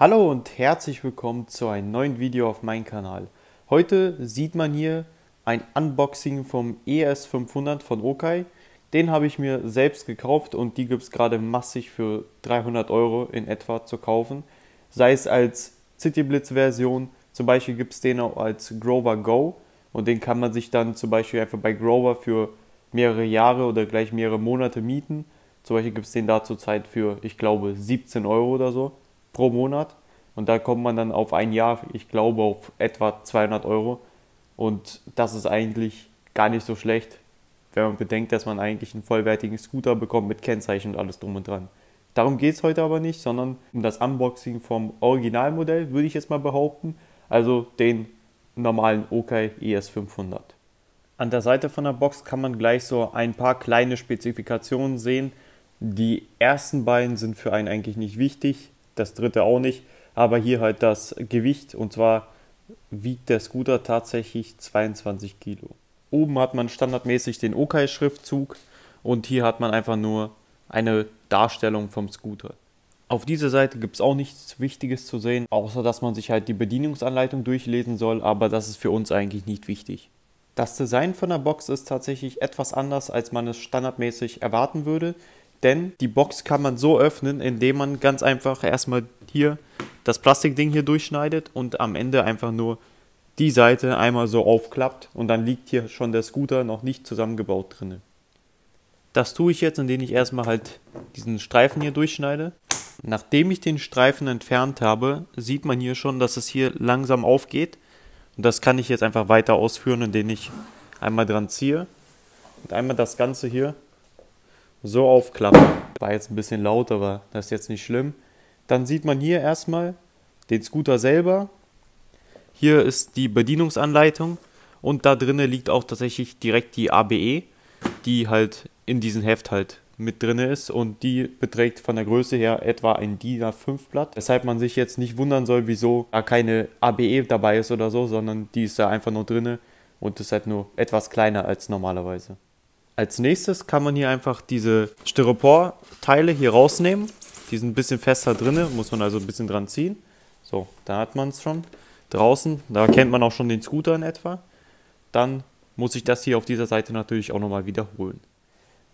Hallo und herzlich willkommen zu einem neuen Video auf meinem Kanal. Heute sieht man hier ein Unboxing vom ES500 von Okai. Den habe ich mir selbst gekauft und die gibt es gerade massig für 300 Euro in etwa zu kaufen. Sei es als City Blitz Version, zum Beispiel gibt es den auch als Grover Go und den kann man sich dann zum Beispiel einfach bei Grover für mehrere Jahre oder gleich mehrere Monate mieten. Zum Beispiel gibt es den da zurzeit für, ich glaube, 17 Euro oder so pro Monat. Und da kommt man dann auf ein Jahr, ich glaube, auf etwa 200 Euro. Und das ist eigentlich gar nicht so schlecht, wenn man bedenkt, dass man eigentlich einen vollwertigen Scooter bekommt mit Kennzeichen und alles drum und dran. Darum geht es heute aber nicht, sondern um das Unboxing vom Originalmodell, würde ich jetzt mal behaupten. Also den normalen Okai ES500. An der Seite von der Box kann man gleich so ein paar kleine Spezifikationen sehen. Die ersten beiden sind für einen eigentlich nicht wichtig das dritte auch nicht, aber hier halt das Gewicht und zwar wiegt der Scooter tatsächlich 22 Kilo. Oben hat man standardmäßig den Okai-Schriftzug und hier hat man einfach nur eine Darstellung vom Scooter. Auf dieser Seite gibt es auch nichts Wichtiges zu sehen, außer dass man sich halt die Bedienungsanleitung durchlesen soll, aber das ist für uns eigentlich nicht wichtig. Das Design von der Box ist tatsächlich etwas anders, als man es standardmäßig erwarten würde. Denn die Box kann man so öffnen, indem man ganz einfach erstmal hier das Plastikding hier durchschneidet und am Ende einfach nur die Seite einmal so aufklappt und dann liegt hier schon der Scooter noch nicht zusammengebaut drin. Das tue ich jetzt, indem ich erstmal halt diesen Streifen hier durchschneide. Nachdem ich den Streifen entfernt habe, sieht man hier schon, dass es hier langsam aufgeht. Und das kann ich jetzt einfach weiter ausführen, indem ich einmal dran ziehe und einmal das Ganze hier so aufklappen. War jetzt ein bisschen laut, aber das ist jetzt nicht schlimm. Dann sieht man hier erstmal den Scooter selber. Hier ist die Bedienungsanleitung und da drinnen liegt auch tatsächlich direkt die ABE, die halt in diesem Heft halt mit drin ist und die beträgt von der Größe her etwa ein DIN A5 Blatt. Weshalb man sich jetzt nicht wundern soll, wieso da keine ABE dabei ist oder so, sondern die ist da einfach nur drin und ist halt nur etwas kleiner als normalerweise. Als nächstes kann man hier einfach diese Styropor-Teile hier rausnehmen. Die sind ein bisschen fester drin, muss man also ein bisschen dran ziehen. So, da hat man es schon. Draußen, da kennt man auch schon den Scooter in etwa. Dann muss ich das hier auf dieser Seite natürlich auch nochmal wiederholen.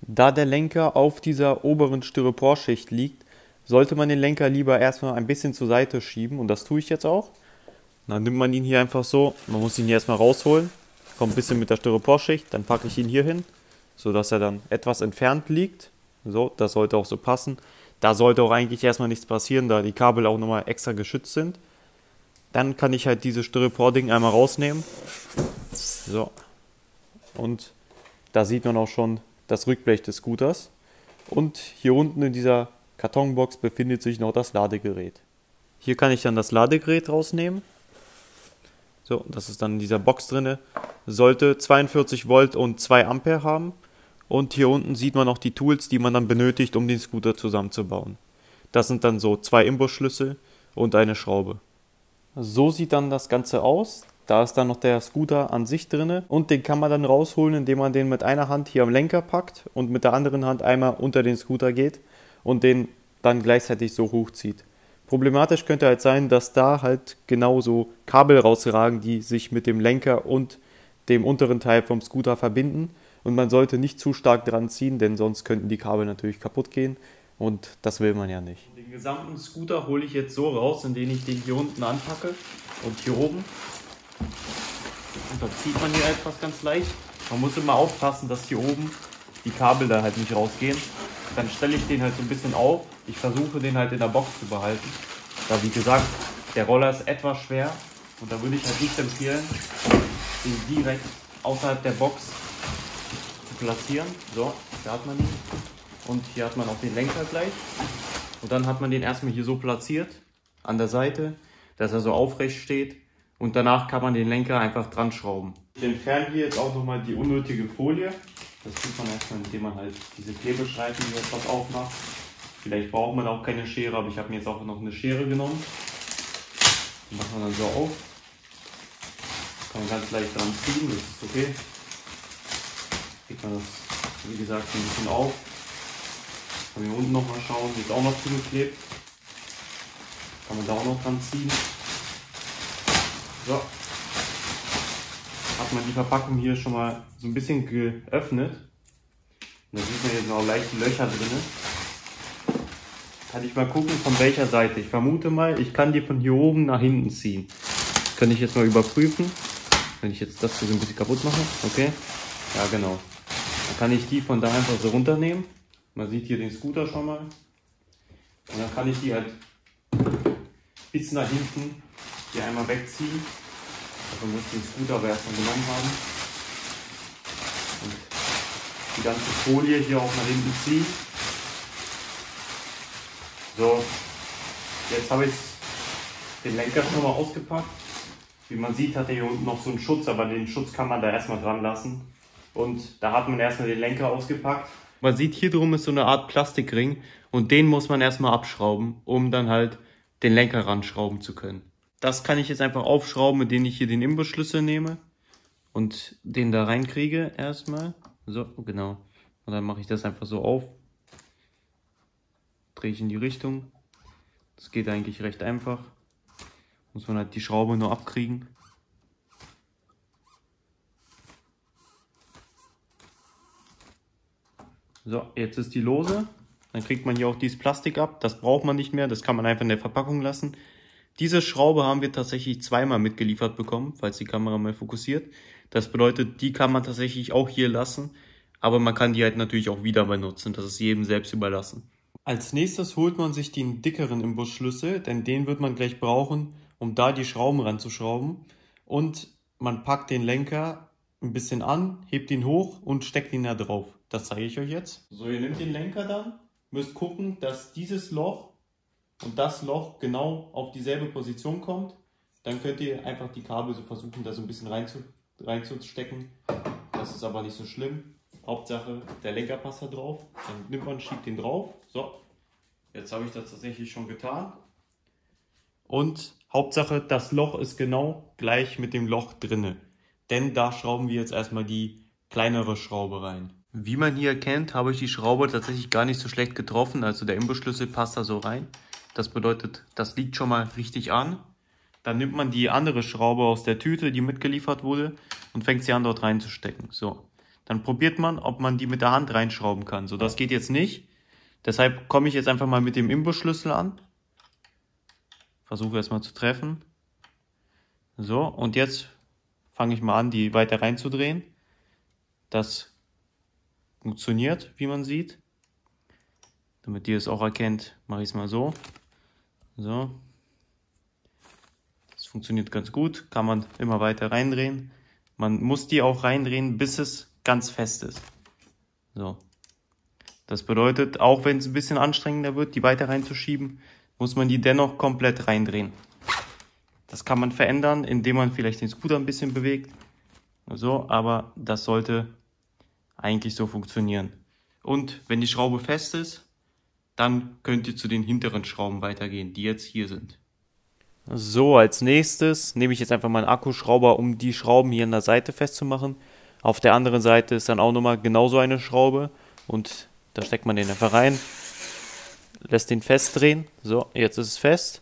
Da der Lenker auf dieser oberen Styroporschicht liegt, sollte man den Lenker lieber erstmal ein bisschen zur Seite schieben und das tue ich jetzt auch. Dann nimmt man ihn hier einfach so, man muss ihn hier erstmal rausholen, kommt ein bisschen mit der Styroporschicht, dann packe ich ihn hier hin sodass er dann etwas entfernt liegt. So, das sollte auch so passen. Da sollte auch eigentlich erstmal nichts passieren, da die Kabel auch nochmal extra geschützt sind. Dann kann ich halt dieses Styropor-Ding einmal rausnehmen. So. Und da sieht man auch schon das Rückblech des Scooters. Und hier unten in dieser Kartonbox befindet sich noch das Ladegerät. Hier kann ich dann das Ladegerät rausnehmen. So, das ist dann in dieser Box drinne. Sollte 42 Volt und 2 Ampere haben. Und hier unten sieht man auch die Tools, die man dann benötigt, um den Scooter zusammenzubauen. Das sind dann so zwei Imbusschlüssel und eine Schraube. So sieht dann das Ganze aus. Da ist dann noch der Scooter an sich drin und den kann man dann rausholen, indem man den mit einer Hand hier am Lenker packt und mit der anderen Hand einmal unter den Scooter geht und den dann gleichzeitig so hochzieht. Problematisch könnte halt sein, dass da halt genauso Kabel rausragen, die sich mit dem Lenker und dem unteren Teil vom Scooter verbinden und man sollte nicht zu stark dran ziehen, denn sonst könnten die Kabel natürlich kaputt gehen und das will man ja nicht. Den gesamten Scooter hole ich jetzt so raus, indem ich den hier unten anpacke und hier oben. Und dann zieht man hier etwas ganz leicht. Man muss immer aufpassen, dass hier oben die Kabel da halt nicht rausgehen. Dann stelle ich den halt so ein bisschen auf. Ich versuche den halt in der Box zu behalten. Da wie gesagt, der Roller ist etwas schwer und da würde ich halt nicht empfehlen, den direkt außerhalb der Box platzieren. So, hier hat man ihn. Und hier hat man auch den Lenker gleich. Und dann hat man den erstmal hier so platziert an der Seite, dass er so aufrecht steht. Und danach kann man den Lenker einfach dran schrauben. Ich entferne hier jetzt auch nochmal die unnötige Folie. Das tut man erstmal, indem man halt diese Klebestreifen hier etwas aufmacht. Vielleicht braucht man auch keine Schere, aber ich habe mir jetzt auch noch eine Schere genommen. Die macht man dann so auf. Kann man ganz leicht dran ziehen, das ist okay kriegt man das, wie gesagt, ein bisschen auf. Kann hier unten nochmal schauen, hier ist auch noch zugeklebt. Kann man da auch noch dran ziehen. So. Hat man die Verpackung hier schon mal so ein bisschen geöffnet. Da sieht man jetzt noch leichte Löcher drin. Kann ich mal gucken, von welcher Seite. Ich vermute mal, ich kann die von hier oben nach hinten ziehen. Könnte ich jetzt mal überprüfen. Wenn ich jetzt das hier so ein bisschen kaputt mache. Okay. Ja, genau. Kann ich die von da einfach so runternehmen. Man sieht hier den Scooter schon mal. Und dann kann ich die halt bis nach hinten hier einmal wegziehen. Dafür muss ich den Scooter aber erstmal genommen haben. Und die ganze Folie hier auch nach hinten ziehen. So, jetzt habe ich den Lenker schon mal ausgepackt. Wie man sieht, hat er hier unten noch so einen Schutz, aber den Schutz kann man da erstmal dran lassen. Und da hat man erstmal den Lenker ausgepackt. Man sieht hier drum ist so eine Art Plastikring und den muss man erstmal abschrauben, um dann halt den Lenker ranschrauben zu können. Das kann ich jetzt einfach aufschrauben, indem ich hier den Imbusschlüssel nehme und den da reinkriege erstmal. So, genau. Und dann mache ich das einfach so auf. Drehe ich in die Richtung. Das geht eigentlich recht einfach. Muss man halt die Schraube nur abkriegen. So, jetzt ist die lose. Dann kriegt man hier auch dieses Plastik ab. Das braucht man nicht mehr. Das kann man einfach in der Verpackung lassen. Diese Schraube haben wir tatsächlich zweimal mitgeliefert bekommen, falls die Kamera mal fokussiert. Das bedeutet, die kann man tatsächlich auch hier lassen. Aber man kann die halt natürlich auch wieder benutzen. Das ist jedem selbst überlassen. Als nächstes holt man sich den dickeren Imbusschlüssel, denn den wird man gleich brauchen, um da die Schrauben ranzuschrauben. Und man packt den Lenker ein bisschen an, hebt ihn hoch und steckt ihn da drauf. Das zeige ich euch jetzt. So, ihr nehmt den Lenker dann, müsst gucken, dass dieses Loch und das Loch genau auf dieselbe Position kommt. Dann könnt ihr einfach die Kabel so versuchen, da so ein bisschen reinzu, reinzustecken. Das ist aber nicht so schlimm. Hauptsache, der Lenker passt da drauf. Dann nimmt man, schiebt den drauf. So, jetzt habe ich das tatsächlich schon getan. Und Hauptsache, das Loch ist genau gleich mit dem Loch drinne. Denn da schrauben wir jetzt erstmal die kleinere Schraube rein. Wie man hier erkennt, habe ich die Schraube tatsächlich gar nicht so schlecht getroffen. Also der Imbusschlüssel passt da so rein. Das bedeutet, das liegt schon mal richtig an. Dann nimmt man die andere Schraube aus der Tüte, die mitgeliefert wurde, und fängt sie an, dort reinzustecken. So. Dann probiert man, ob man die mit der Hand reinschrauben kann. So, das geht jetzt nicht. Deshalb komme ich jetzt einfach mal mit dem Imbusschlüssel an. Versuche erstmal zu treffen. So, und jetzt fange ich mal an, die weiter reinzudrehen. Das funktioniert, wie man sieht. Damit ihr es auch erkennt, mache ich es mal so. So. Das funktioniert ganz gut, kann man immer weiter reindrehen. Man muss die auch reindrehen, bis es ganz fest ist. So. Das bedeutet, auch wenn es ein bisschen anstrengender wird, die weiter reinzuschieben, muss man die dennoch komplett reindrehen. Das kann man verändern, indem man vielleicht den Scooter ein bisschen bewegt. So, aber das sollte eigentlich so funktionieren. Und wenn die Schraube fest ist, dann könnt ihr zu den hinteren Schrauben weitergehen, die jetzt hier sind. So, als nächstes nehme ich jetzt einfach meinen Akkuschrauber, um die Schrauben hier an der Seite festzumachen. Auf der anderen Seite ist dann auch nochmal genauso eine Schraube und da steckt man den einfach rein, lässt den festdrehen. So, jetzt ist es fest.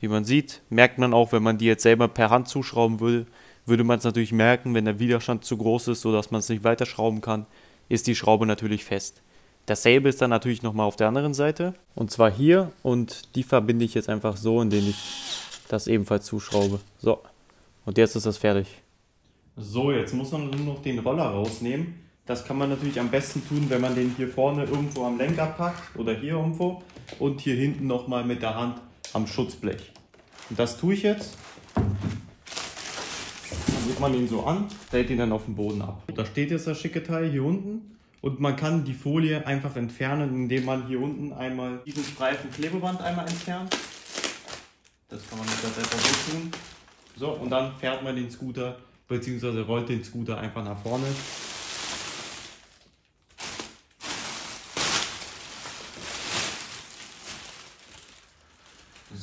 Wie man sieht, merkt man auch, wenn man die jetzt selber per Hand zuschrauben würde, würde man es natürlich merken, wenn der Widerstand zu groß ist, sodass man es nicht weiterschrauben kann, ist die Schraube natürlich fest. Dasselbe ist dann natürlich nochmal auf der anderen Seite. Und zwar hier und die verbinde ich jetzt einfach so, indem ich das ebenfalls zuschraube. So, und jetzt ist das fertig. So, jetzt muss man nur noch den Roller rausnehmen. Das kann man natürlich am besten tun, wenn man den hier vorne irgendwo am Lenker packt oder hier irgendwo und hier hinten nochmal mit der Hand am Schutzblech. Und das tue ich jetzt legt man ihn so an, stellt ihn dann auf den Boden ab. Da steht jetzt das schicke Teil hier unten und man kann die Folie einfach entfernen, indem man hier unten einmal diesen Streifen Klebeband einmal entfernt. Das kann man mit der einfach so tun. So, und dann fährt man den Scooter bzw. rollt den Scooter einfach nach vorne.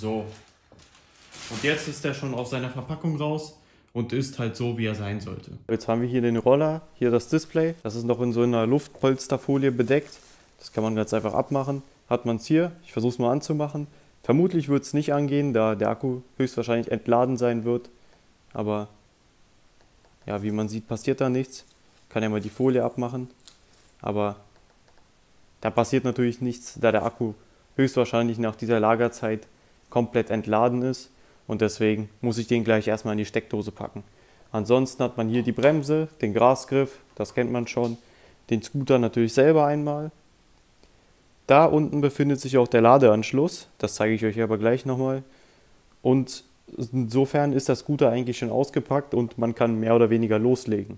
So. Und jetzt ist er schon aus seiner Verpackung raus und ist halt so, wie er sein sollte. Jetzt haben wir hier den Roller, hier das Display. Das ist noch in so einer Luftpolsterfolie bedeckt. Das kann man ganz einfach abmachen. Hat man es hier, ich versuche es mal anzumachen. Vermutlich wird es nicht angehen, da der Akku höchstwahrscheinlich entladen sein wird. Aber ja, wie man sieht, passiert da nichts. Kann ja mal die Folie abmachen. Aber da passiert natürlich nichts, da der Akku höchstwahrscheinlich nach dieser Lagerzeit komplett entladen ist. Und deswegen muss ich den gleich erstmal in die Steckdose packen. Ansonsten hat man hier die Bremse, den Grasgriff, das kennt man schon, den Scooter natürlich selber einmal. Da unten befindet sich auch der Ladeanschluss, das zeige ich euch aber gleich nochmal. Und insofern ist der Scooter eigentlich schon ausgepackt und man kann mehr oder weniger loslegen.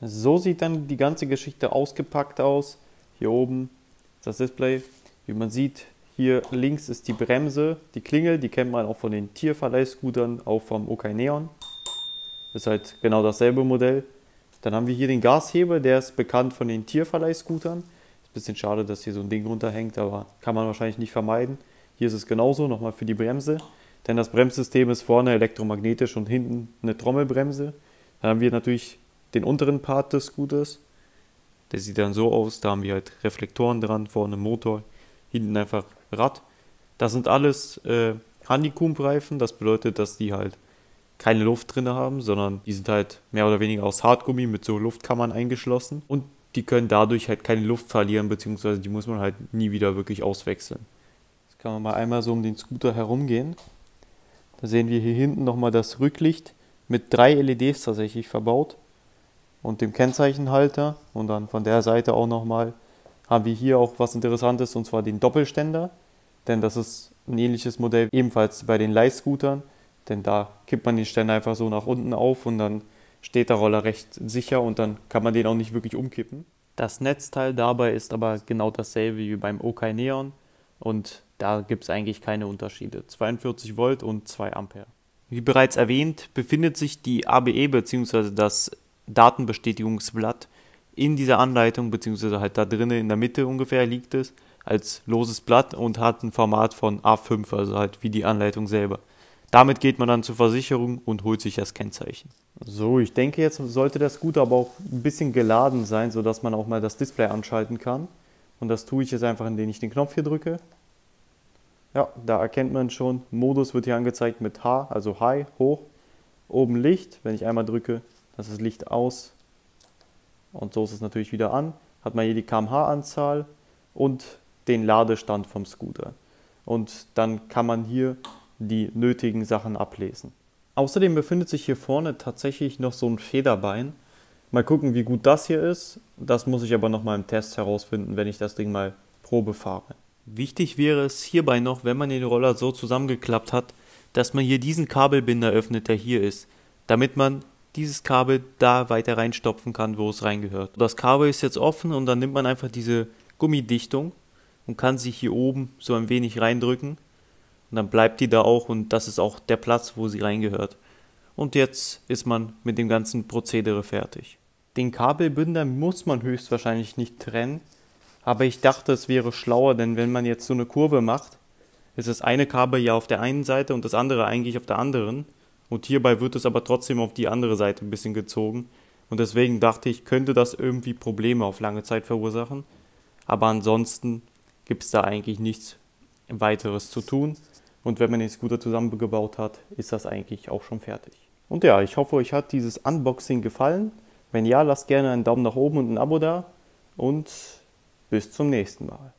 So sieht dann die ganze Geschichte ausgepackt aus. Hier oben ist das Display. Wie man sieht, hier links ist die Bremse, die Klingel, die kennt man auch von den Tierverleihscootern, auch vom Okai Neon. Ist halt genau dasselbe Modell. Dann haben wir hier den Gashebel, der ist bekannt von den Tierverleihscootern. Ist ein bisschen schade, dass hier so ein Ding runterhängt, aber kann man wahrscheinlich nicht vermeiden. Hier ist es genauso, nochmal für die Bremse. Denn das Bremssystem ist vorne elektromagnetisch und hinten eine Trommelbremse. Dann haben wir natürlich den unteren Part des Scooters. Der sieht dann so aus, da haben wir halt Reflektoren dran, vorne Motor, hinten einfach Rad. Das sind alles äh, Honeycomb-Reifen, das bedeutet, dass die halt keine Luft drin haben, sondern die sind halt mehr oder weniger aus Hartgummi mit so Luftkammern eingeschlossen und die können dadurch halt keine Luft verlieren, beziehungsweise die muss man halt nie wieder wirklich auswechseln. Jetzt kann man mal einmal so um den Scooter herumgehen. Da sehen wir hier hinten nochmal das Rücklicht mit drei LEDs tatsächlich verbaut und dem Kennzeichenhalter und dann von der Seite auch nochmal haben wir hier auch was Interessantes und zwar den Doppelständer, denn das ist ein ähnliches Modell ebenfalls bei den Leihscootern, denn da kippt man den Ständer einfach so nach unten auf und dann steht der Roller recht sicher und dann kann man den auch nicht wirklich umkippen. Das Netzteil dabei ist aber genau dasselbe wie beim Okai Neon und da gibt es eigentlich keine Unterschiede. 42 Volt und 2 Ampere. Wie bereits erwähnt, befindet sich die ABE bzw. das Datenbestätigungsblatt in dieser Anleitung, beziehungsweise halt da drinnen in der Mitte ungefähr liegt es, als loses Blatt und hat ein Format von A5, also halt wie die Anleitung selber. Damit geht man dann zur Versicherung und holt sich das Kennzeichen. So, ich denke, jetzt sollte der Scooter aber auch ein bisschen geladen sein, sodass man auch mal das Display anschalten kann. Und das tue ich jetzt einfach, indem ich den Knopf hier drücke. Ja, da erkennt man schon, Modus wird hier angezeigt mit H, also High, hoch. Oben Licht, wenn ich einmal drücke, das ist Licht aus. Und so ist es natürlich wieder an. Hat man hier die kmh-Anzahl und den Ladestand vom Scooter. Und dann kann man hier die nötigen Sachen ablesen. Außerdem befindet sich hier vorne tatsächlich noch so ein Federbein. Mal gucken, wie gut das hier ist. Das muss ich aber noch mal im Test herausfinden, wenn ich das Ding mal Probe fahre. Wichtig wäre es hierbei noch, wenn man den Roller so zusammengeklappt hat, dass man hier diesen Kabelbinder öffnet, der hier ist, damit man dieses Kabel da weiter reinstopfen kann, wo es reingehört. Das Kabel ist jetzt offen und dann nimmt man einfach diese Gummidichtung und kann sich hier oben so ein wenig reindrücken und dann bleibt die da auch und das ist auch der Platz, wo sie reingehört. Und jetzt ist man mit dem ganzen Prozedere fertig. Den Kabelbinder muss man höchstwahrscheinlich nicht trennen, aber ich dachte, es wäre schlauer, denn wenn man jetzt so eine Kurve macht, ist das eine Kabel ja auf der einen Seite und das andere eigentlich auf der anderen. Und hierbei wird es aber trotzdem auf die andere Seite ein bisschen gezogen. Und deswegen dachte ich, könnte das irgendwie Probleme auf lange Zeit verursachen. Aber ansonsten gibt es da eigentlich nichts weiteres zu tun. Und wenn man den Scooter zusammengebaut hat, ist das eigentlich auch schon fertig. Und ja, ich hoffe, euch hat dieses Unboxing gefallen. Wenn ja, lasst gerne einen Daumen nach oben und ein Abo da. Und bis zum nächsten Mal.